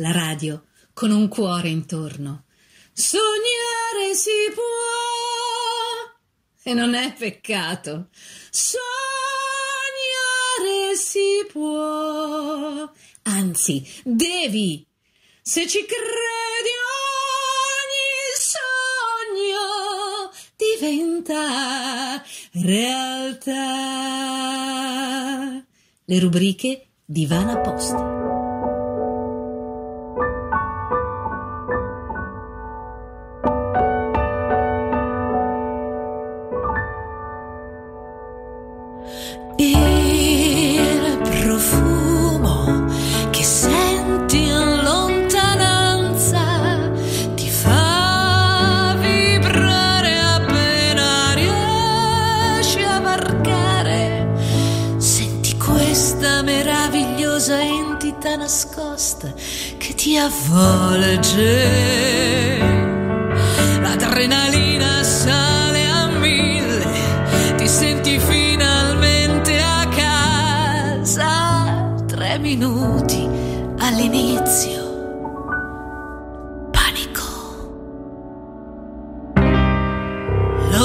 La radio con un cuore intorno. Sognare si può. E non è peccato. Sognare si può. Anzi, devi. Se ci credi ogni sogno diventa realtà. Le rubriche di Vana Posti. Avvolge. L'adrenalina sale a mille, ti senti finalmente a casa. Tre minuti all'inizio.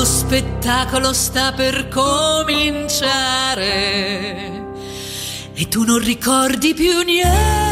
Spettacolo sta per cominciare e tu non ricordi più niente.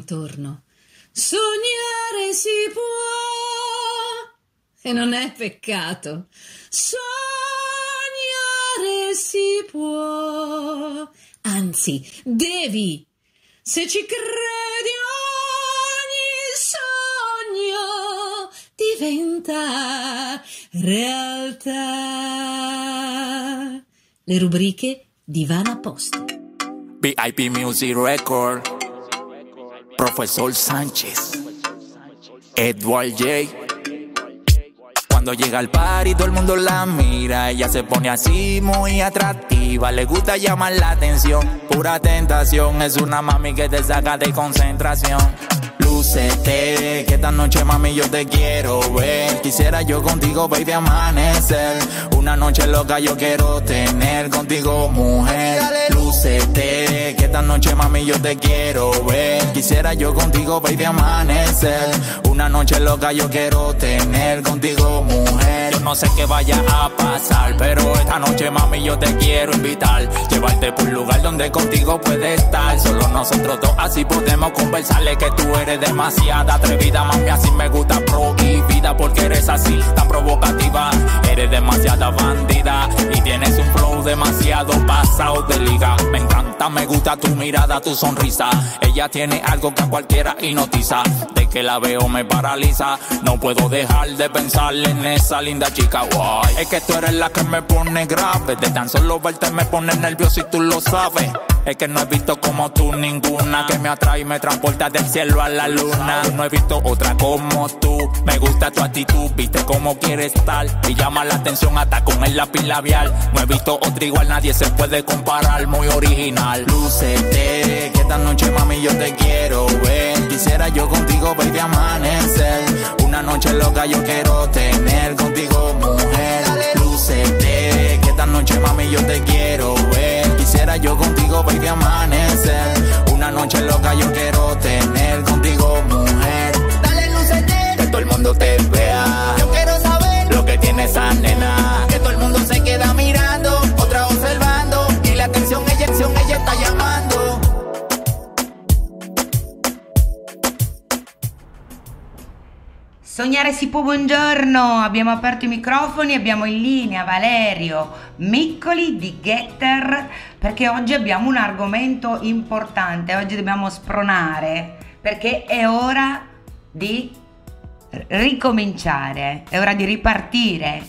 Intorno. Sognare si può. E non è peccato. Sognare si può. Anzi, devi. Se ci credi ogni sogno diventa realtà. Le rubriche di Vana Posti. VIP Music Record, Profesor Sánchez, Edward J. Cuando llega al party todo el mundo la mira, ella se pone así muy atractiva, le gusta llamar la atención, pura tentación, es una mami que te saca de concentración. Lúcete, que esta noche mami yo te quiero ver, quisiera yo contigo baby amanecer, una noche loca yo quiero tener contigo mujer. Lúcete, que esta noche mami yo te quiero ver, quisiera yo contigo baby amanecer, una noche loca yo quiero tener contigo mujer. No sé qué vaya a pasar, pero esta noche mami yo te quiero invitar, llevarte por un lugar donde contigo puede estar, solo nosotros dos así podemos conversarle que tú eres demasiada atrevida, mami así me gusta prohibida porque eres así tan provocativa, eres demasiada bandida y tienes un flow demasiado pasado de liga. Me encanta, me gusta tu mirada, tu sonrisa. Ella tiene algo que a cualquiera hipnotiza. Que la veo me paraliza. No puedo dejar de pensar en esa linda chica. Guay. Es que tú eres la que me pone grave. De tan solo verte me pone nervioso y tú lo sabes. Es que no he visto como tú ninguna que me atrae y me transporta del cielo a la luna. No he visto otra como tú. Me gusta tu actitud, viste cómo quieres estar. Y llama la atención hasta con el lápiz labial. No he visto otra igual, nadie se puede comparar. Muy original. Lucete, que esta noche mami yo te quiero ver. Quisiera yo contigo, baby, amanecer. Una noche loca yo quiero tener contigo, mujer. Lucete, que esta noche mami yo te quiero ver. Quisiera yo contigo, baby, amanecer. Una noche loca yo quiero tener contigo, mujer. Dale lucete, Que todo el mundo te vea. yo quiero saber Lo que tiene esa nena. Sognare si può, buongiorno, abbiamo aperto i microfoni, abbiamo in linea Valerio Miccoli di Getter perché oggi abbiamo un argomento importante, oggi dobbiamo spronare perché è ora di ricominciare, è ora di ripartire.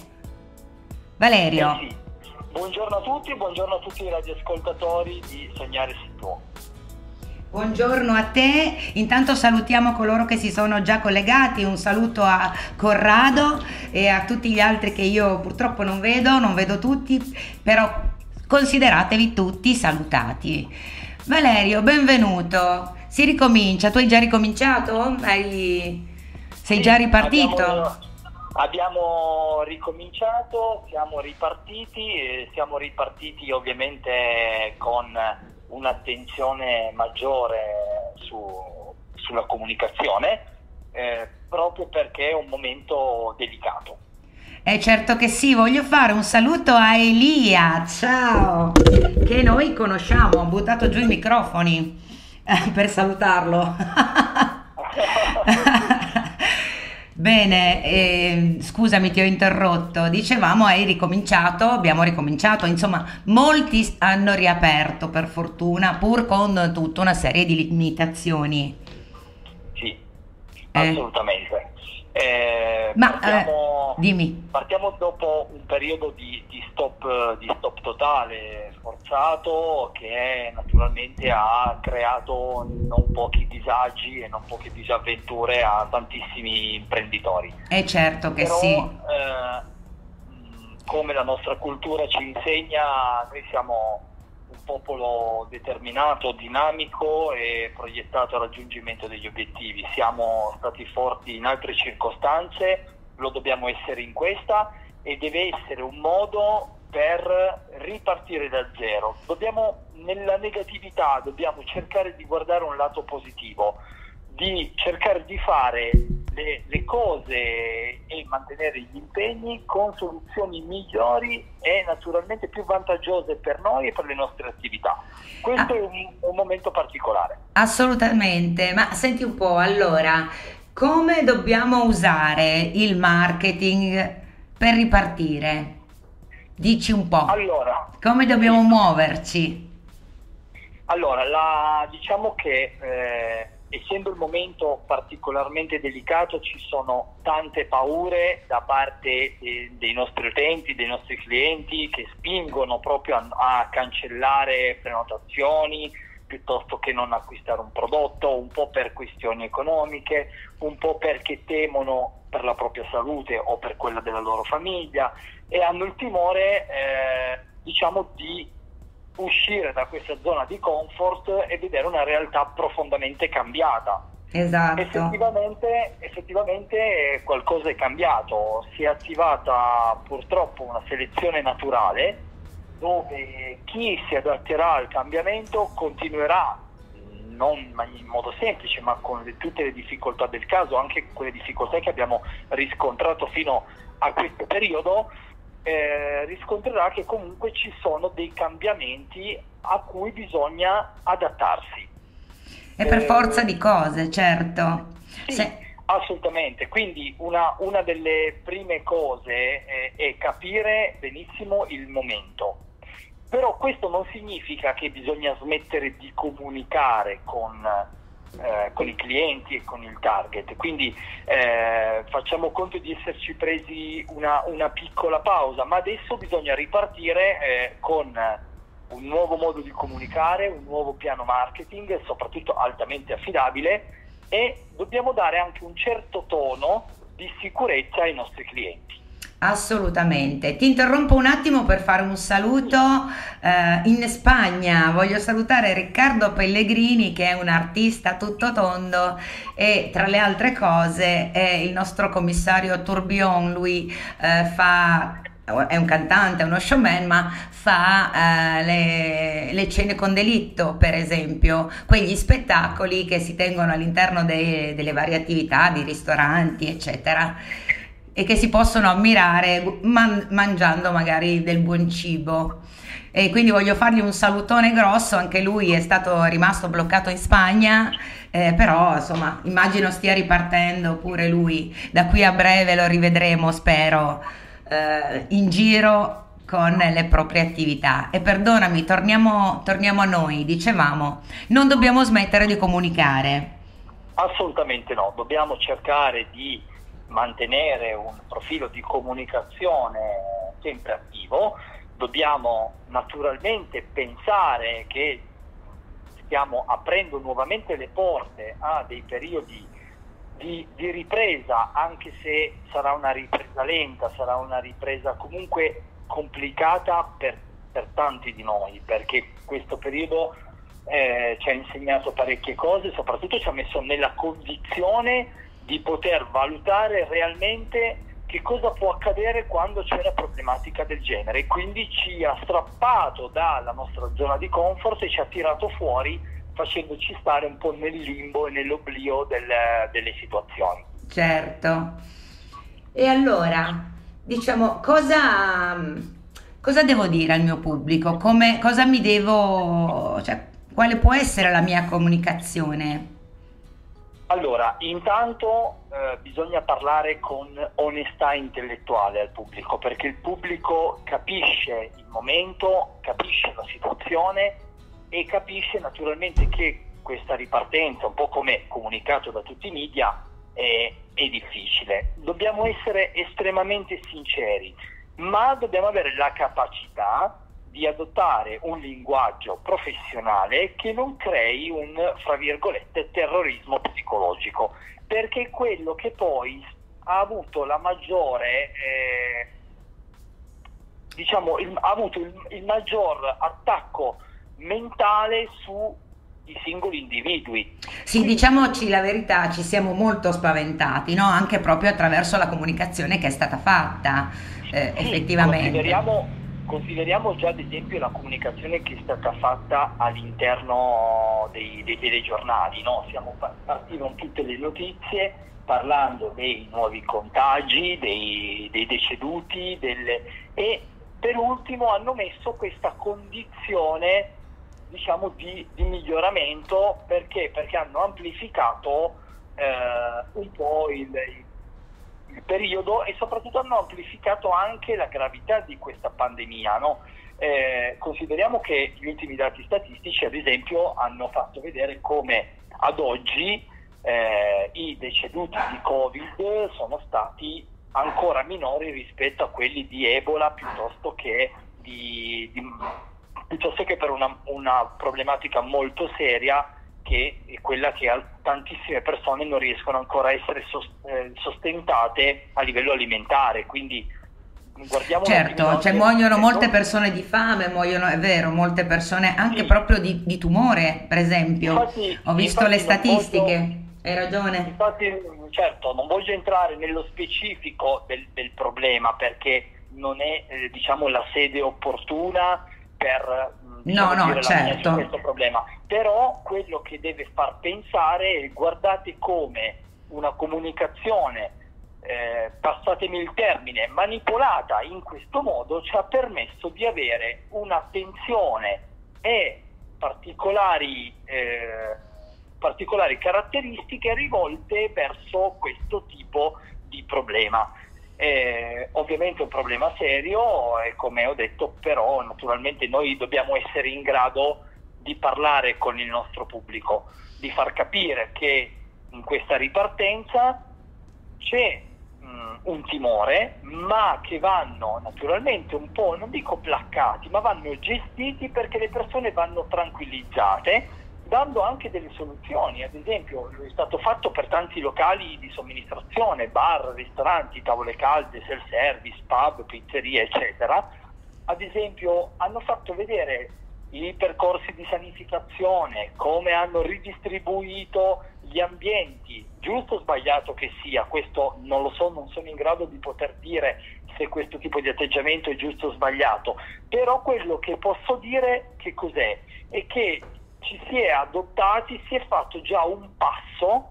Valerio, Eh sì. Buongiorno a tutti, buongiorno a tutti i radioascoltatori di Sognare si può. Buongiorno a te, intanto salutiamo coloro che si sono già collegati, un saluto a Corrado e a tutti gli altri che io purtroppo non vedo, non vedo tutti, però consideratevi tutti salutati. Valerio, benvenuto. Si ricomincia, tu hai già ricominciato? Hai- Sei già ripartito? Abbiamo, abbiamo ricominciato, siamo ripartiti siamo ripartiti ovviamente con un'attenzione maggiore su- sulla comunicazione, eh, proprio perché è un momento delicato. Eh certo che sì, voglio fare un saluto a Elia, ciao, che noi conosciamo, ho buttato giù i microfoni eh, per salutarlo. Bene, eh, scusami ti ho interrotto, dicevamo hai ricominciato, abbiamo ricominciato, insomma molti hanno riaperto per fortuna pur con tutta una serie di limitazioni. Sì, Eh. assolutamente. Eh, Ma partiamo- eh, dimmi. Partiamo dopo un periodo di, di stop, di stop totale forzato che naturalmente ha creato non pochi disagi e non poche disavventure a tantissimi imprenditori. È certo che Però, sì. eh, come la nostra cultura ci insegna, noi siamo popolo determinato, dinamico e proiettato al raggiungimento degli obiettivi. Siamo stati forti in altre circostanze, lo dobbiamo essere in questa e deve essere un modo per ripartire da zero. Dobbiamo, nella negatività dobbiamo cercare di guardare un lato positivo, di cercare di fare le, le cose e mantenere gli impegni con soluzioni migliori e naturalmente più vantaggiose per noi e per le nostre attività. Questo Ah. è un, un momento particolare. Assolutamente, ma senti un po', allora, come dobbiamo usare il marketing per ripartire? Dici un po', Allora, come dobbiamo muoverci? Allora, la- diciamo che eh, essendo il momento particolarmente delicato ci sono tante paure da parte de- dei nostri utenti, dei nostri clienti che spingono proprio a, a cancellare prenotazioni piuttosto che non acquistare un prodotto, un po' per questioni economiche, un po' perché temono per la propria salute o per quella della loro famiglia e hanno il timore, eh, diciamo, di uscire da questa zona di comfort e vedere una realtà profondamente cambiata. Esatto, Effettivamente, effettivamente qualcosa è cambiato, si è attivata purtroppo una selezione naturale dove chi si adatterà al cambiamento continuerà non in modo semplice ma con le- tutte le difficoltà del caso, anche quelle difficoltà che abbiamo riscontrato fino a questo periodo, eh, riscontrerà che comunque ci sono dei cambiamenti a cui bisogna adattarsi. e per eh, forza di cose, certo. Sì, Se- assolutamente. Quindi una, una delle prime cose è, è capire benissimo il momento. Però questo non significa che bisogna smettere di comunicare con, eh, con i clienti e con il target. Quindi eh, facciamo conto di esserci presi una, una piccola pausa, ma adesso bisogna ripartire eh, con un nuovo modo di comunicare, un nuovo piano marketing, soprattutto altamente affidabile e dobbiamo dare anche un certo tono di sicurezza ai nostri clienti. Assolutamente. Ti interrompo un attimo per fare un saluto eh, in Spagna. Voglio salutare Riccardo Pellegrini che è un artista tutto tondo e tra le altre cose è il nostro commissario Tourbillon. Lui eh, fa è un cantante, è uno showman, ma fa eh, le, le, cene con delitto, per esempio, quegli spettacoli che si tengono all'interno dei, delle varie attività di ristoranti, eccetera e che si possono ammirare man- mangiando magari del buon cibo. E quindi voglio fargli un salutone grosso, anche lui è stato rimasto bloccato in Spagna, eh, però insomma immagino stia ripartendo pure lui, da qui a breve lo rivedremo, spero, eh, in giro con le proprie attività. E perdonami, torniamo, torniamo a noi, dicevamo, non dobbiamo smettere di comunicare. Assolutamente no, dobbiamo cercare di mantenere un profilo di comunicazione sempre attivo, dobbiamo naturalmente pensare che stiamo aprendo nuovamente le porte a dei periodi di, di, ripresa, anche se sarà una ripresa lenta, sarà una ripresa comunque complicata per, per tanti di noi, perché questo periodo eh, ci ha insegnato parecchie cose, soprattutto ci ha messo nella condizione di poter valutare realmente che cosa può accadere quando c'è una problematica del genere e quindi ci ha strappato dalla nostra zona di comfort e ci ha tirato fuori facendoci stare un po' nel limbo e nell'oblio del, delle situazioni. Certo. E allora, diciamo, cosa, cosa devo dire al mio pubblico? Come, cosa mi devo, cioè, quale può essere la mia comunicazione? Allora, intanto eh, bisogna parlare con onestà intellettuale al pubblico, perché il pubblico capisce il momento, capisce la situazione e capisce naturalmente che questa ripartenza, un po' come comunicato da tutti i media, è, è difficile. Dobbiamo essere estremamente sinceri, ma dobbiamo avere la capacità di adottare un linguaggio professionale che non crei un, fra virgolette, terrorismo psicologico, perché è quello che poi ha avuto la maggiore, eh, diciamo, il, ha avuto il, il maggior attacco mentale su i singoli individui. Sì, diciamoci la verità, ci siamo molto spaventati, no? anche proprio attraverso la comunicazione che è stata fatta, eh, sì, effettivamente. Consideriamo Consideriamo già ad esempio la comunicazione che è stata fatta all'interno dei, dei telegiornali, no? Siamo, partivano tutte le notizie parlando dei nuovi contagi, dei, dei deceduti delle, e per ultimo hanno messo questa condizione diciamo, di, di miglioramento perché? perché hanno amplificato eh, un po' il, il periodo e soprattutto hanno amplificato anche la gravità di questa pandemia. No? Eh, consideriamo che gli ultimi dati statistici, ad esempio, hanno fatto vedere come ad oggi eh, i deceduti di Covid sono stati ancora minori rispetto a quelli di Ebola piuttosto che, di, di, piuttosto che per una, una problematica molto seria che è quella che tantissime persone non riescono ancora a essere eh, sostentate a livello alimentare, quindi guardiamo certo, cioè muoiono molte persone di fame, muoiono, è vero, molte persone anche sì. proprio di, di, tumore, per esempio. Infatti, Ho visto le statistiche, voglio, hai ragione. Infatti, certo, non voglio entrare nello specifico del, del problema perché non è eh, diciamo, la sede opportuna per no, no, certo. questo problema. Però quello che deve far pensare è guardate come una comunicazione, eh, passatemi il termine, manipolata in questo modo ci ha permesso di avere un'attenzione e particolari, eh, particolari caratteristiche rivolte verso questo tipo di problema. Eh, ovviamente è un problema serio e come ho detto però naturalmente noi dobbiamo essere in grado di parlare con il nostro pubblico, di far capire che in questa ripartenza c'è mh, un timore, ma che vanno naturalmente un po', non dico placcati, ma vanno gestiti perché le persone vanno tranquillizzate dando anche delle soluzioni, ad esempio è stato fatto per tanti locali di somministrazione, bar, ristoranti, tavole calde, self-service, pub, pizzerie, eccetera, ad esempio hanno fatto vedere i percorsi di sanificazione, come hanno ridistribuito gli ambienti, giusto o sbagliato che sia, questo non lo so, non sono in grado di poter dire se questo tipo di atteggiamento è giusto o sbagliato, però quello che posso dire che cos'è? È che ci si è adottati, si è fatto già un passo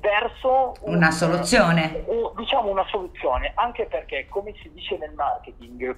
verso un- Una soluzione. un- diciamo una soluzione, anche perché come si dice nel marketing,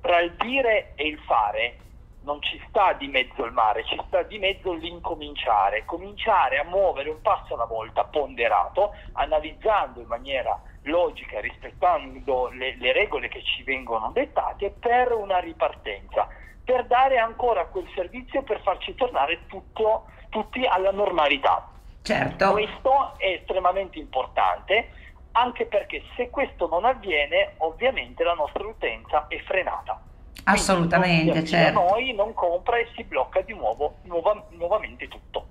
tra il dire e il fare non ci sta di mezzo il mare, ci sta di mezzo l'incominciare, cominciare a muovere un passo alla volta ponderato, analizzando in maniera logica, rispettando le, le regole che ci vengono dettate per una ripartenza, per dare ancora quel servizio per farci tornare tutto, tutti alla normalità. Certo. Questo è estremamente importante, anche perché se questo non avviene, ovviamente la nostra utenza è frenata. Quindi Assolutamente, a certo. noi, non compra e si blocca di nuovo, nuova- nuovamente tutto.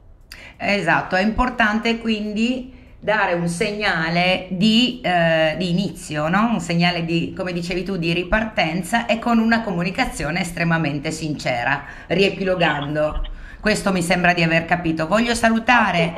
Esatto, è importante quindi dare un segnale di, eh, di inizio, no? un segnale di, come dicevi tu, di ripartenza e con una comunicazione estremamente sincera, riepilogando. Questo mi sembra di aver capito. Voglio salutare.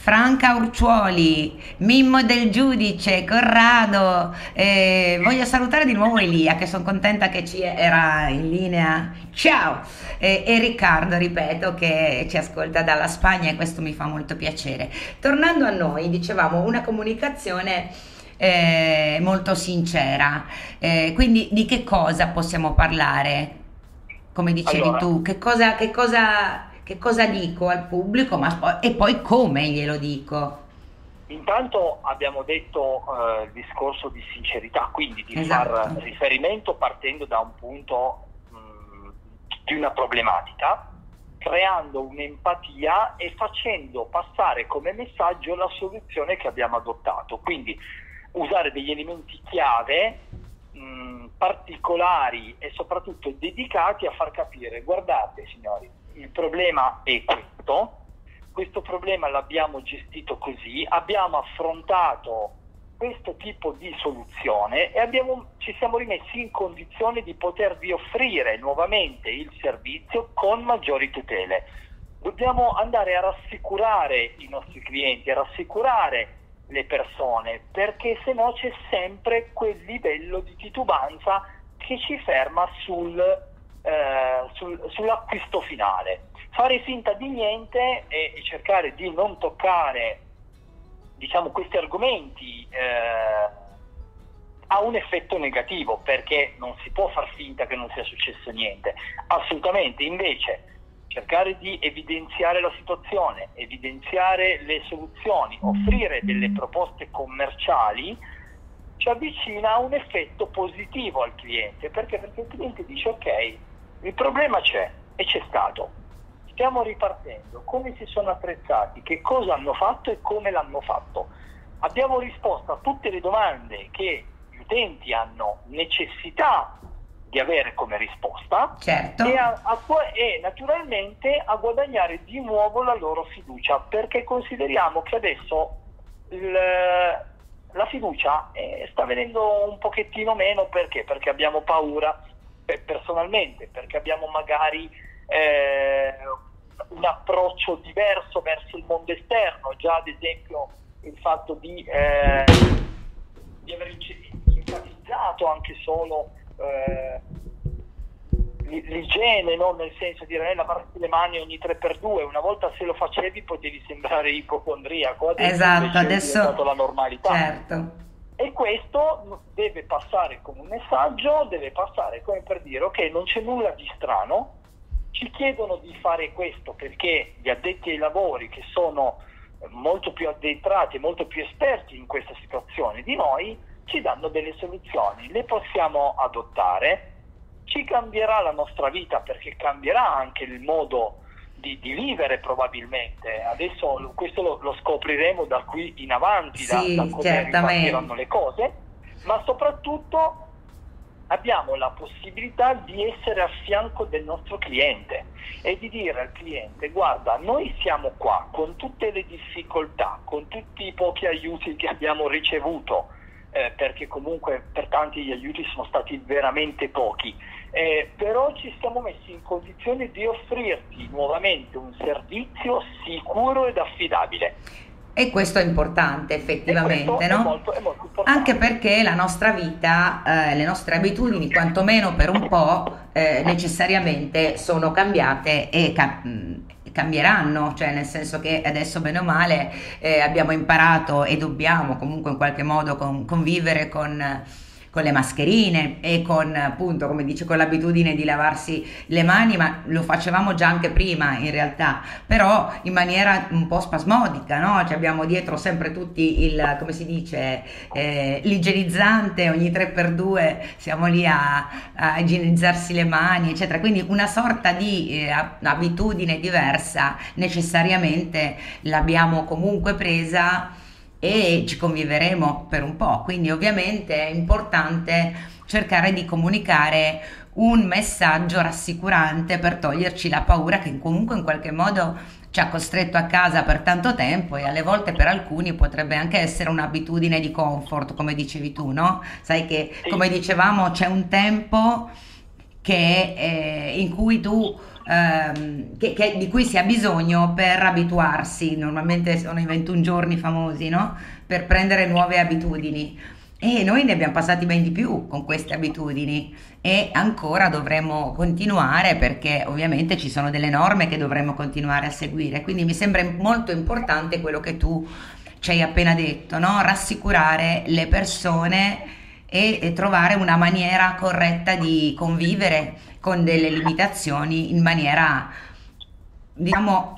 Franca Urciuoli, Mimmo del Giudice, Corrado, eh, voglio salutare di nuovo Elia che sono contenta che ci era in linea, ciao, Eh, e Riccardo, ripeto, che ci ascolta dalla Spagna e questo mi fa molto piacere. Tornando a noi, dicevamo una comunicazione eh, molto sincera, Eh, quindi di che cosa possiamo parlare? Come dicevi Allora. tu, che cosa, che cosa che cosa dico al pubblico ma e poi come glielo dico. Intanto abbiamo detto eh, il discorso di sincerità, quindi di Esatto. far riferimento partendo da un punto mh, di una problematica, creando un'empatia e facendo passare come messaggio la soluzione che abbiamo adottato. Quindi usare degli elementi chiave mh, particolari e soprattutto dedicati a far capire, guardate signori, il problema è questo, questo problema l'abbiamo gestito così, abbiamo affrontato questo tipo di soluzione e abbiamo- ci siamo rimessi in condizione di potervi offrire nuovamente il servizio con maggiori tutele. Dobbiamo andare a rassicurare i nostri clienti, a rassicurare le persone, perché se no c'è sempre quel livello di titubanza che ci ferma sul, eh, sul- sull'acquisto finale. Fare finta di niente e, e cercare di non toccare diciamo, questi argomenti eh, ha un effetto negativo perché non si può far finta che non sia successo niente. Assolutamente, invece cercare di evidenziare la situazione, evidenziare le soluzioni, offrire delle proposte commerciali ci avvicina a un effetto positivo al cliente perché, perché il cliente dice ok, il problema c'è e c'è stato, stiamo ripartendo, come si sono attrezzati, che cosa hanno fatto e come l'hanno fatto. Abbiamo risposto a tutte le domande che gli utenti hanno necessità di avere come risposta Certo. e, a- a- e naturalmente a guadagnare di nuovo la loro fiducia perché consideriamo che adesso il- la fiducia eh, sta venendo un pochettino meno perché? Perché abbiamo paura personalmente, perché abbiamo magari eh, un approccio diverso verso il mondo esterno, già ad esempio il fatto di, eh, di aver enfatizzato anche solo eh, l'i- l'igiene, no? nel senso di dire eh, lavarsi le mani ogni 3x2, una volta se lo facevi potevi sembrare ipocondriaco, adesso Esatto, invece è adesso diventato la normalità. certo. E questo deve passare come un messaggio, deve passare come per dire ok, non c'è nulla di strano, ci chiedono di fare questo perché gli addetti ai lavori che sono eh, molto più addentrati, molto più esperti in questa situazione di noi, ci danno delle soluzioni, le possiamo adottare, ci cambierà la nostra vita perché cambierà anche il modo di, di vivere probabilmente. Adesso questo lo, lo, scopriremo da qui in avanti, sì, da, da come ripartiranno le cose, ma soprattutto abbiamo la possibilità di essere a fianco del nostro cliente e di dire al cliente guarda noi siamo qua con tutte le difficoltà, con tutti i pochi aiuti che abbiamo ricevuto, eh, perché comunque per tanti gli aiuti sono stati veramente pochi, eh, però ci siamo messi in condizione di offrirti nuovamente un servizio sicuro ed affidabile. E questo è importante effettivamente, no? È molto, è molto importante. Anche perché la nostra vita, eh, le nostre abitudini, quantomeno per un po', eh, necessariamente sono cambiate e ca- cambieranno, cioè nel senso che adesso bene o male eh, abbiamo imparato e dobbiamo comunque in qualche modo con, convivere con con le mascherine e con appunto come dice con l'abitudine di lavarsi le mani ma lo facevamo già anche prima in realtà però in maniera un po' spasmodica no? Ci abbiamo dietro sempre tutti il come si dice eh, l'igienizzante ogni 3x2 siamo lì a, a, igienizzarsi le mani eccetera quindi una sorta di eh, abitudine diversa necessariamente l'abbiamo comunque presa e ci conviveremo per un po', quindi ovviamente è importante cercare di comunicare un messaggio rassicurante per toglierci la paura che comunque in qualche modo ci ha costretto a casa per tanto tempo e alle volte per alcuni potrebbe anche essere un'abitudine di comfort, come dicevi tu, no? Sai che come dicevamo c'è un tempo che, eh, in cui tu ehm, che, che, di cui si ha bisogno per abituarsi, normalmente sono i 21 giorni famosi, no? per prendere nuove abitudini. E noi ne abbiamo passati ben di più con queste abitudini e ancora dovremmo continuare perché ovviamente ci sono delle norme che dovremmo continuare a seguire. Quindi mi sembra molto importante quello che tu ci hai appena detto, no? rassicurare le persone e, e trovare una maniera corretta di convivere con delle limitazioni in maniera, diciamo,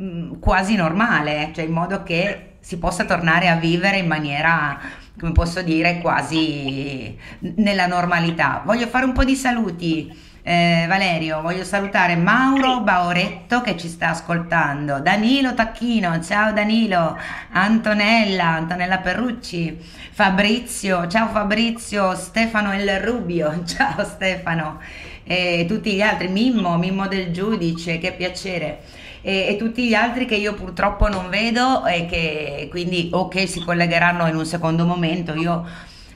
mm, quasi normale, cioè in modo che si possa tornare a vivere in maniera, come posso dire, quasi nella normalità. Voglio fare un po' di saluti. Eh, Valerio, voglio salutare Mauro Baoretto che ci sta ascoltando, Danilo Tacchino, ciao Danilo, Antonella, Antonella Perrucci, Fabrizio, ciao Fabrizio, Stefano El Rubio, ciao Stefano, e tutti gli altri, Mimmo, Mimmo del Giudice, che piacere. E, e, tutti gli altri che io purtroppo non vedo e che quindi o che si collegheranno in un secondo momento. Io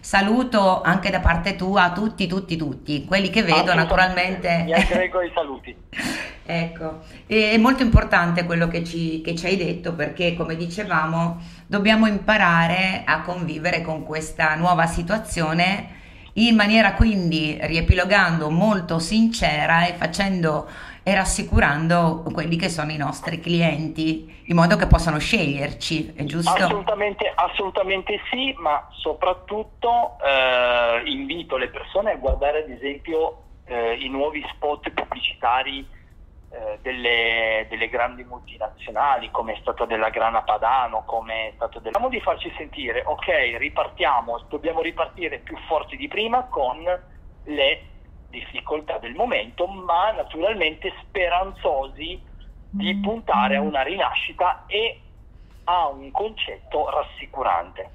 saluto anche da parte tua tutti, tutti, tutti, quelli che vedo naturalmente. Mi aggrego ai saluti. ecco, è molto importante quello che ci, che ci hai detto perché come dicevamo dobbiamo imparare a convivere con questa nuova situazione in maniera quindi riepilogando molto sincera e facendo e rassicurando quelli che sono i nostri clienti in modo che possano sceglierci, è giusto? Assolutamente, assolutamente sì, ma soprattutto eh, invito le persone a guardare ad esempio eh, i nuovi spot pubblicitari eh, delle, delle, grandi multinazionali come è stato della Grana Padano, come è stato del... Dobbiamo di farci sentire, ok, ripartiamo, dobbiamo ripartire più forti di prima con le difficoltà del momento, ma naturalmente speranzosi di puntare a una rinascita e a un concetto rassicurante.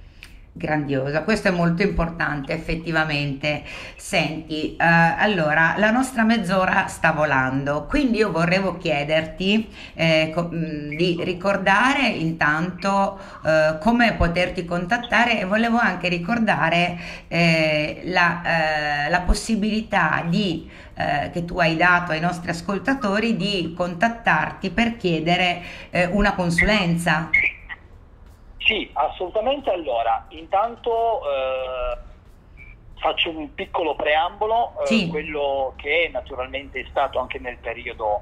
Grandiosa, questo è molto importante effettivamente. Senti, eh, allora la nostra mezz'ora sta volando, quindi io vorrevo chiederti eh, co- mm, di ricordare intanto eh, come poterti contattare e volevo anche ricordare eh, la, eh, la, possibilità di, eh, che tu hai dato ai nostri ascoltatori di contattarti per chiedere una consulenza. Sì, assolutamente. Allora, intanto eh, faccio un piccolo preambolo, eh, sì. quello che naturalmente è stato anche nel periodo,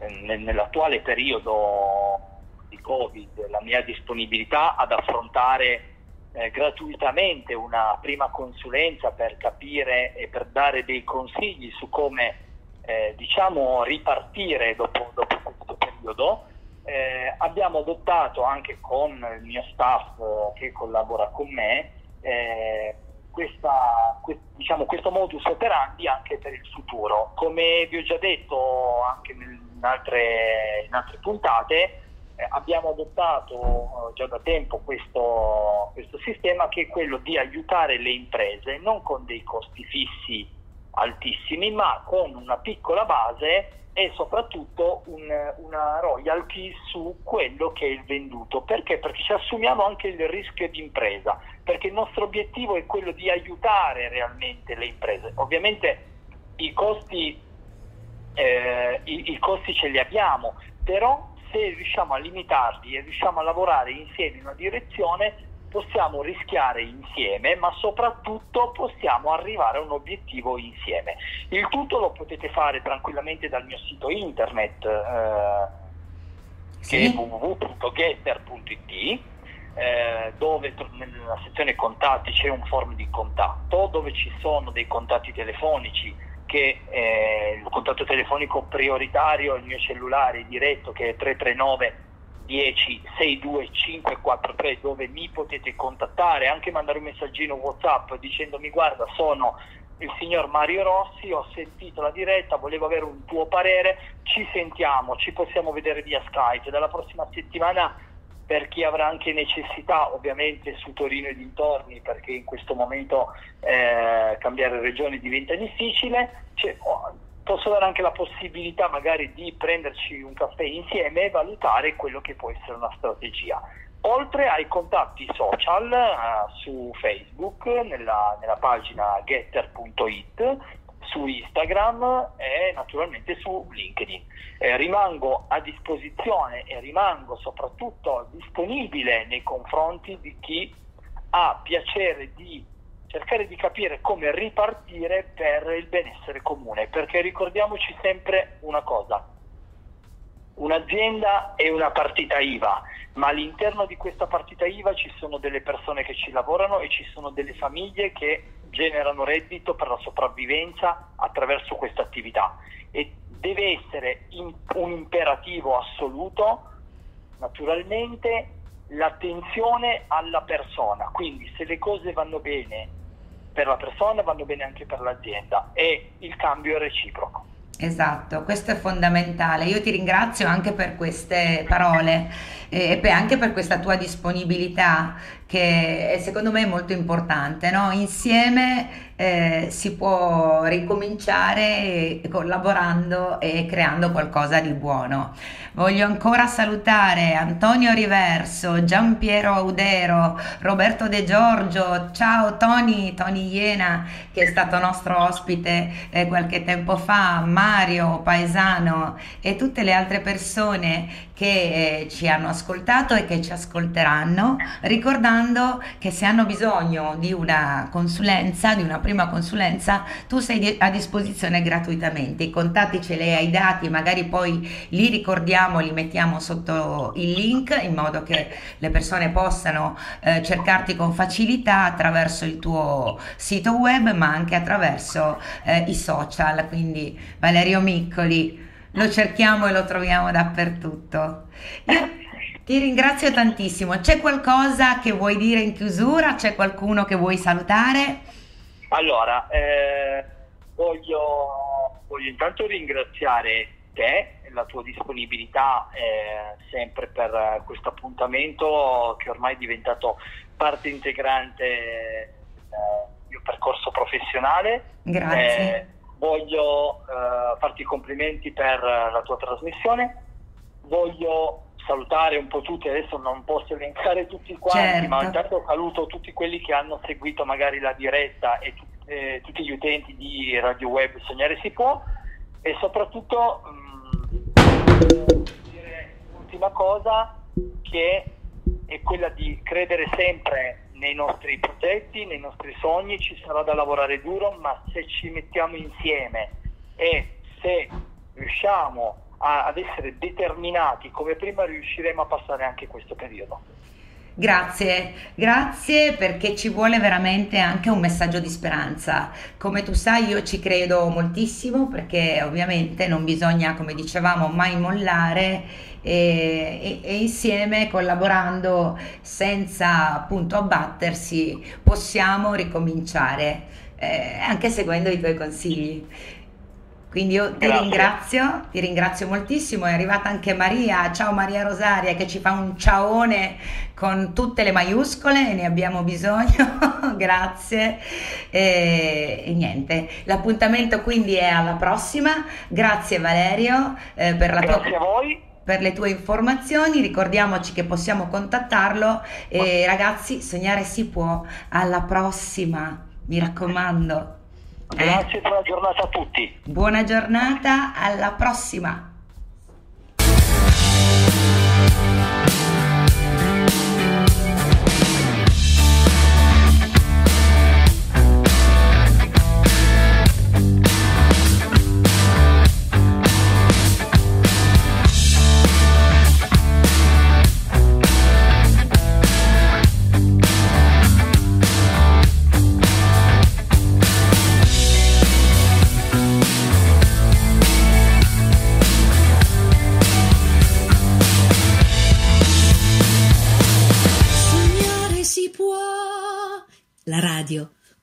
eh, nell'attuale periodo di Covid, la mia disponibilità ad affrontare eh, gratuitamente una prima consulenza per capire e per dare dei consigli su come eh, diciamo ripartire dopo, dopo questo periodo eh, abbiamo adottato anche con il mio staff eh, che collabora con me eh, questa, que- diciamo, questo modus operandi anche per il futuro. Come vi ho già detto anche in altre, in altre puntate, eh, abbiamo adottato eh, già da tempo questo, questo sistema che è quello di aiutare le imprese non con dei costi fissi altissimi, ma con una piccola base e soprattutto un, una royalty su quello che è il venduto. Perché? Perché ci assumiamo anche il rischio di impresa, perché il nostro obiettivo è quello di aiutare realmente le imprese. Ovviamente i costi, eh, i, i costi ce li abbiamo, però se riusciamo a limitarli e riusciamo a lavorare insieme in una direzione, possiamo rischiare insieme, ma soprattutto possiamo arrivare a un obiettivo insieme. Il tutto lo potete fare tranquillamente dal mio sito internet eh, sì. che è www.getter.it eh, dove nella sezione contatti c'è un form di contatto dove ci sono dei contatti telefonici che eh, il contatto telefonico prioritario il mio cellulare diretto che è 339 10 62 543 dove mi potete contattare, anche mandare un messaggino WhatsApp dicendomi guarda sono il signor Mario Rossi, ho sentito la diretta, volevo avere un tuo parere, ci sentiamo, ci possiamo vedere via Skype. Dalla prossima settimana per chi avrà anche necessità ovviamente su Torino e dintorni perché in questo momento eh, cambiare regione diventa difficile, cioè, posso dare anche la possibilità magari di prenderci un caffè insieme e valutare quello che può essere una strategia. Oltre ai contatti social uh, su Facebook, nella, nella pagina getter.it, su Instagram e naturalmente su LinkedIn. Eh, rimango a disposizione e rimango soprattutto disponibile nei confronti di chi ha piacere di cercare di capire come ripartire per il benessere comune, perché ricordiamoci sempre una cosa, un'azienda è una partita IVA, ma all'interno di questa partita IVA ci sono delle persone che ci lavorano e ci sono delle famiglie che generano reddito per la sopravvivenza attraverso questa attività. E deve essere in, un imperativo assoluto naturalmente l'attenzione alla persona, quindi se le cose vanno bene per la persona vanno bene anche per l'azienda e il cambio è reciproco. Esatto, questo è fondamentale. Io ti ringrazio anche per queste parole e anche per questa tua disponibilità che secondo me è molto importante. No? Insieme eh, si può ricominciare collaborando e creando qualcosa di buono. Voglio ancora salutare Antonio Riverso, Giampiero Audero, Roberto De Giorgio, ciao Tony, Tony Iena che è stato nostro ospite eh, qualche tempo fa, Mario Paesano e tutte le altre persone che eh, ci hanno ascoltato e che ci ascolteranno, ricordando che se hanno bisogno di una consulenza, di una prima consulenza, tu sei a disposizione gratuitamente. I contatti ce li hai dati, magari poi li ricordiamo, li mettiamo sotto il link in modo che le persone possano eh, cercarti con facilità attraverso il tuo sito web, ma anche attraverso eh, i social. Quindi Valerio Miccoli lo cerchiamo e lo troviamo dappertutto. Io ti ringrazio tantissimo. C'è qualcosa che vuoi dire in chiusura? C'è qualcuno che vuoi salutare? Allora, eh, voglio, voglio, intanto ringraziare te, la tua disponibilità eh, sempre per questo appuntamento che ormai è diventato parte integrante eh, del mio percorso professionale. Grazie. Eh, voglio eh, farti i complimenti per la tua trasmissione, voglio salutare un po' tutti, adesso non posso elencare tutti quanti, certo. ma intanto saluto tutti quelli che hanno seguito magari la diretta e eh, tutti gli utenti di Radio Web Sognare si può e soprattutto mh, mm, dire l'ultima cosa che è quella di credere sempre nei nostri progetti, nei nostri sogni, ci sarà da lavorare duro, ma se ci mettiamo insieme e se riusciamo a, ad essere determinati come prima riusciremo a passare anche questo periodo. Grazie, grazie perché ci vuole veramente anche un messaggio di speranza. Come tu sai io ci credo moltissimo perché ovviamente non bisogna, come dicevamo, mai mollare e, e, e insieme collaborando senza appunto abbattersi possiamo ricominciare eh, anche seguendo i tuoi consigli. Quindi io ti Grazie. ringrazio, ti ringrazio moltissimo. È arrivata anche Maria, ciao Maria Rosaria, che ci fa un ciaone con tutte le maiuscole, ne abbiamo bisogno. Grazie. E, e niente, l'appuntamento quindi è alla prossima. Grazie Valerio eh, per la tua Grazie a voi. per le tue informazioni, ricordiamoci che possiamo contattarlo e ragazzi, sognare si può. Alla prossima, mi raccomando. Eh? Grazie e buona giornata a tutti. Buona giornata, alla prossima.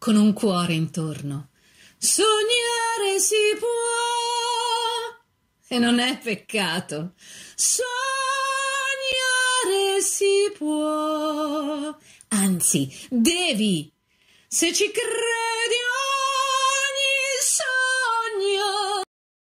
Con un cuore intorno. Sognare si può. E non è peccato. Sognare si può. Anzi, devi. Se ci credi